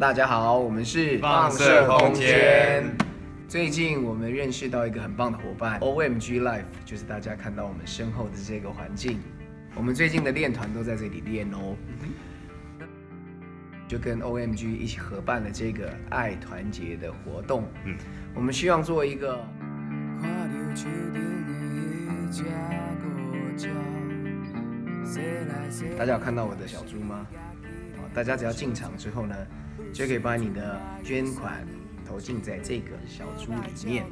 大家好，我们是放射空间。最近我们认识到一个很棒的伙伴，OMG Life，就是大家看到我们身后的这个环境。我们最近的练团都在这里练哦，就跟 OMG 一起合办了这个爱团结的活动。嗯，我们希望做一个。大家有看到我的小猪吗？大家只要进场之后呢，就可以把你的捐款投进在这个小猪里面。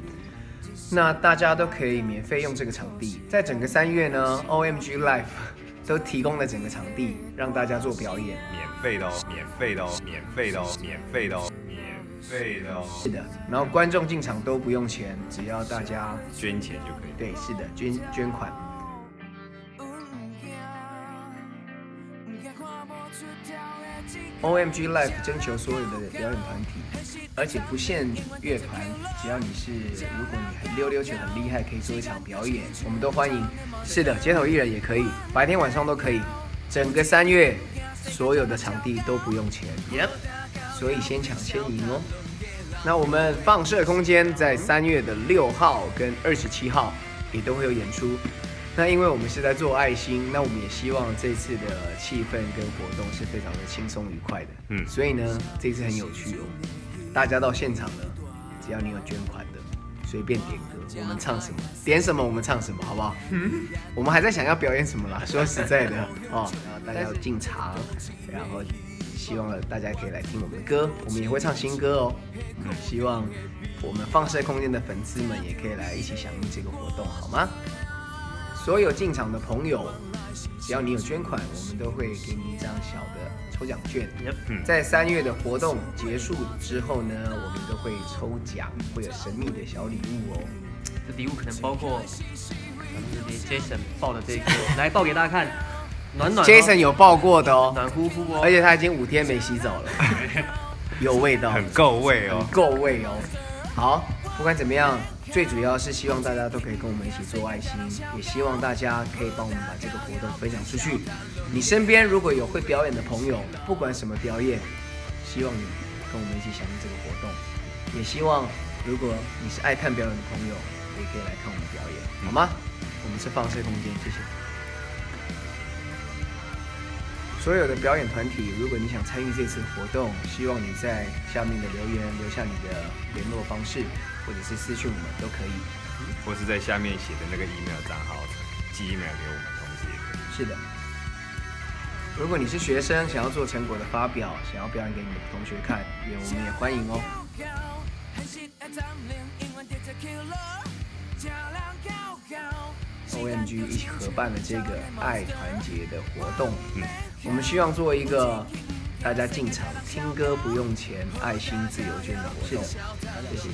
那大家都可以免费用这个场地，在整个三月呢，OMG Life 都提供了整个场地让大家做表演，免费的哦，免费的哦，免费的哦，免费的哦，免费的哦。是的，然后观众进场都不用钱，只要大家捐钱就可以。对，是的，捐捐款。OMG Life 征求所有的表演团体，而且不限乐团，只要你是，如果你很溜溜球很厉害，可以做一场表演，我们都欢迎。是的，街头艺人也可以，白天晚上都可以。整个三月，所有的场地都不用钱。Yep，所以先抢先赢哦。那我们放射空间在三月的六号跟二十七号也都会有演出。那因为我们是在做爱心，那我们也希望这次的气氛跟活动是非常的轻松愉快的。嗯，所以呢，这次很有趣哦。大家到现场呢，只要你有捐款的，随便点歌，我们唱什么，点什么我们唱什么，好不好？我们还在想要表演什么啦。说实在的哦，然后大家要进场，然后希望大家可以来听我们的歌，我们也会唱新歌哦。希望我们放射空间的粉丝们也可以来一起响应这个活动，好吗？所有进场的朋友，只要你有捐款，我们都会给你一张小的抽奖券。在三月的活动结束之后呢，我们都会抽奖，会有神秘的小礼物哦。这礼物可能包括，咱们这边 Jason 抱的这个，来抱给大家看，暖暖。Jason 有抱过的哦，暖乎乎哦，而且他已经五天没洗澡了，有味道，很够味哦，够味哦。好，不管怎么样。最主要是希望大家都可以跟我们一起做爱心，也希望大家可以帮我们把这个活动分享出去。你身边如果有会表演的朋友，不管什么表演，希望你跟我们一起响应这个活动。也希望如果你是爱看表演的朋友，也可以来看我们表演，好吗？我们是放射空间，谢谢。所有的表演团体，如果你想参与这次活动，希望你在下面的留言留下你的联络方式。或者是私讯我们都可以，或是在下面写的那个 email 账号寄 email 给我们，同时也可以。是的，如果你是学生，想要做成果的发表，想要表演给你的同学看，也我们也欢迎哦。OMG 一起合办的这个爱团结的活动，嗯，我们希望做一个。大家进场听歌不用钱，爱心自由捐的活动，谢谢。